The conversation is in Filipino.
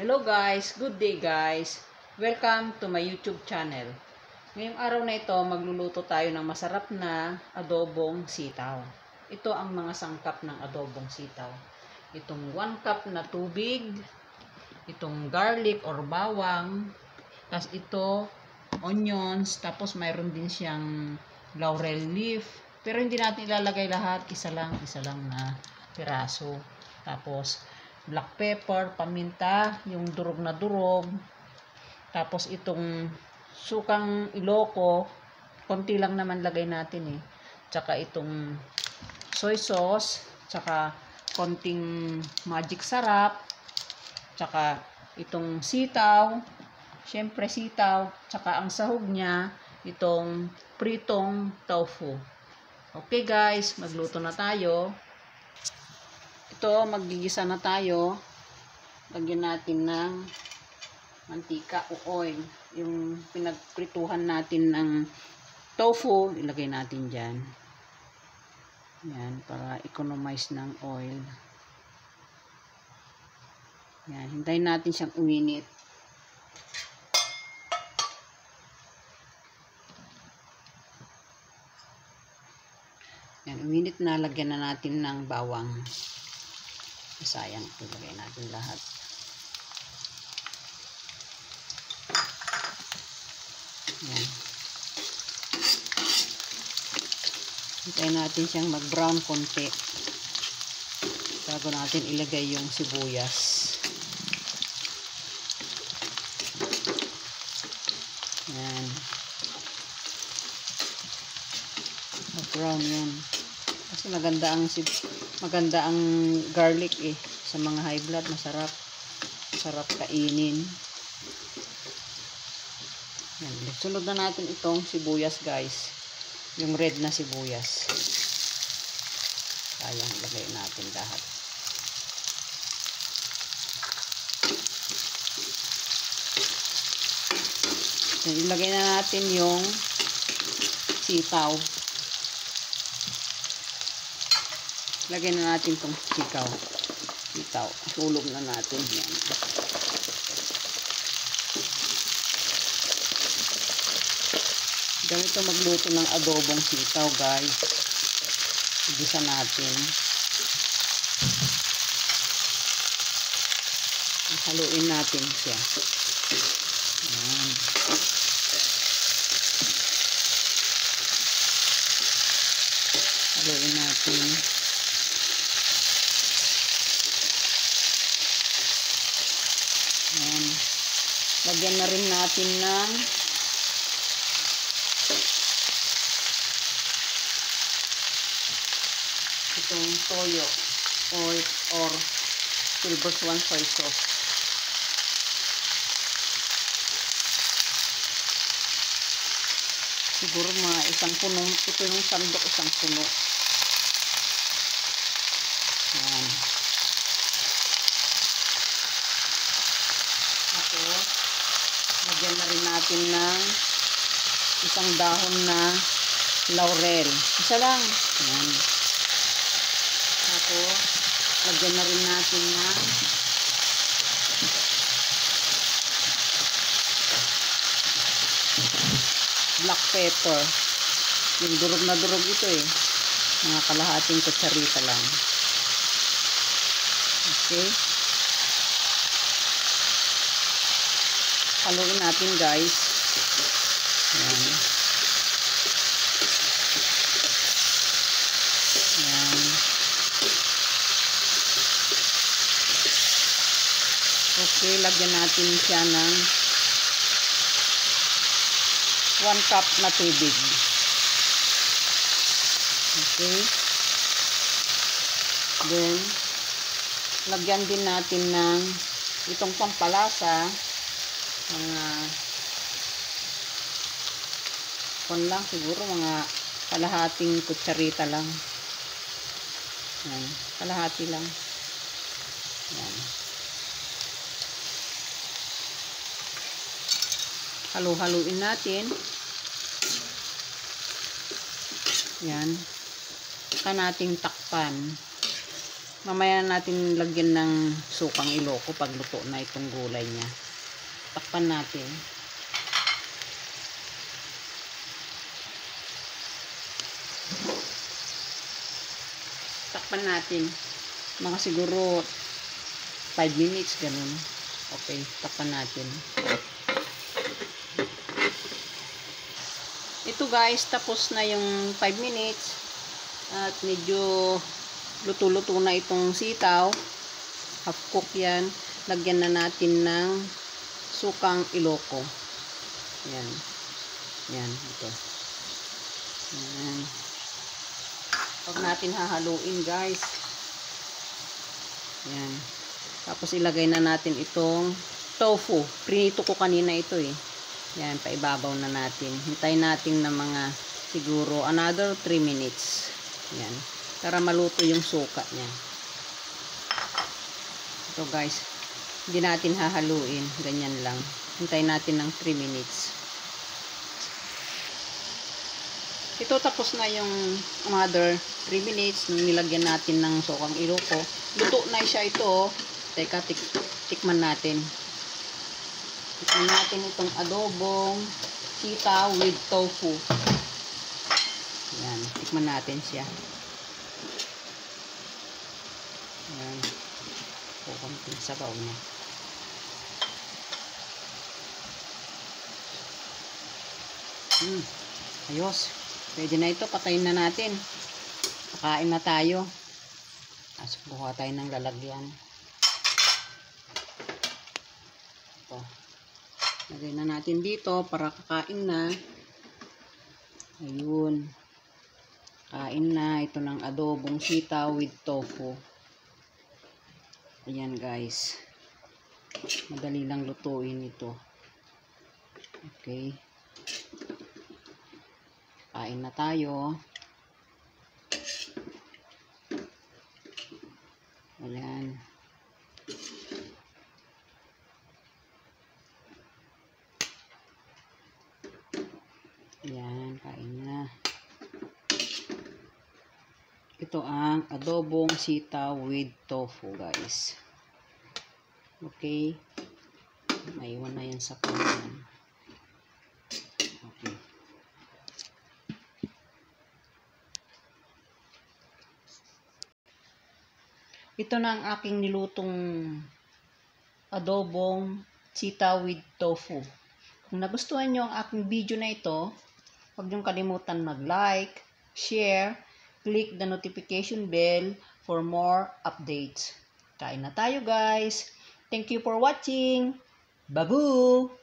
Hello guys, good day guys. Welcome to my YouTube channel. Ngayong araw na ito, magluluto tayo ng masarap na adobong sitaw. Ito ang mga sangkap ng adobong sitaw. Itong 1 cup na tubig, itong garlic or bawang, tapos ito onions, tapos mayroon din siyang laurel leaf. Pero hindi natin ilalagay lahat, isa lang, isa lang na piraso. Tapos black pepper, paminta, yung durog na durog. Tapos itong sukang iloko, konti lang naman lagay natin eh. Tsaka itong soy sauce, tsaka konting magic sarap, tsaka itong sitaw, syempre sitaw, tsaka ang sahog niya, itong pritong tofu. Okay guys, magluto na tayo. Ito, magigisa na tayo. Lagyan natin ng mantika o oil. Yung pinagprituhan natin ng tofu, ilagay natin dyan. Yan, para economize ng oil. Yan, hintayin natin siyang uminit. Yan, uminit na, lagyan na natin ng bawang. Sayang, ilagay natin lahat. Yan. Hintayin natin siyang mag-brown konti. Bago natin ilagay yung sibuyas. Yan. Mag-brown yan. Kasi maganda ang sib- maganda ang garlic eh. Sa mga high blood, masarap. Sarap kainin. Yan. Sunod na natin itong sibuyas guys. Yung red na sibuyas. Sayang, lagay natin lahat. Yan, ilagay na natin yung sitaw. Lagyan na natin itong sikaw. Sitaw. Sulog na natin. Yan. Ganito magluto ng adobong sitaw, guys. Igisa natin. Haluin natin siya. Yan. Haluin natin. Yan. Lagyan na rin natin ng itong toyo or, or silver swan soy sauce. Siguro mga isang punong, ito yung sandok isang puno. Yan. Tapos, lagyan na rin natin ng isang dahon na laurel. Isa lang. Yan. Tapos, lagyan na rin natin ng black pepper. Yung durog na durog ito eh. Mga kalahating kutsarita lang. Okay. Haluin natin guys. Yan. Yan. Okay, lagyan natin siya ng 1 cup na tubig. Okay. Then, lagyan din natin ng itong pampalasa mga kon lang siguro mga kalahating kutsarita lang. Yan, kalahati lang. Yan. Halu-haluin natin. Yan. Saka nating takpan. Mamaya natin lagyan ng sukang iloko pag luto na itong gulay niya. Takpan natin. Takpan natin. Mga siguro 5 minutes, ganun. Okay, takpan natin. Ito guys, tapos na yung 5 minutes. At medyo luto-luto na itong sitaw. Half cook yan. Lagyan na natin ng sukang iloko. Yan. Yan, ito. Yan. Huwag natin hahaluin guys. Yan. Tapos ilagay na natin itong tofu. Prinito ko kanina ito eh. Yan, paibabaw na natin. Hintayin natin ng mga siguro another 3 minutes. Yan. Para maluto yung suka niya. Ito guys. Hindi natin hahaluin. Ganyan lang. Hintayin natin ng 3 minutes. Ito tapos na yung another 3 minutes nung nilagyan natin ng sukang iloko. Luto na siya ito. Teka, tik tikman natin. Tikman natin itong adobong sitaw with tofu. Yan, tikman natin siya. Yan. Kukunting sabaw niya. Hmm, ayos. Pwede na ito, patayin na natin. Pakain na tayo. Tapos buka tayo ng lalagyan. Ito. Lagay na natin dito para kakain na. Ayun. Kain na. Ito ng adobong sitaw with tofu. Ayan guys. Madali lang lutuin ito. Okay. Kain na tayo. Ayan. Ayan, kain na. Ito ang adobong sitaw with tofu, guys. Okay. Maiwan na yan sa kanan. Okay. Ito na ang aking nilutong adobong sitaw with tofu. Kung nagustuhan nyo ang aking video na ito, huwag niyong kalimutan mag-like, share, click the notification bell for more updates. Kain na tayo guys! Thank you for watching! Babu!